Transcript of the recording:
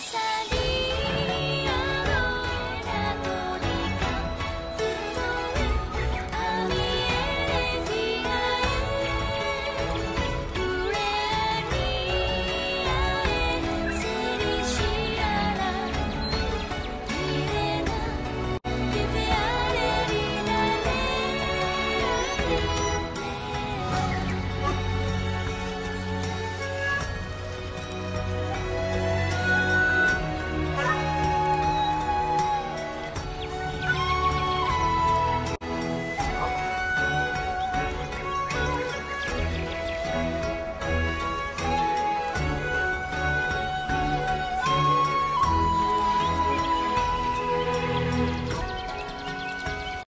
myself.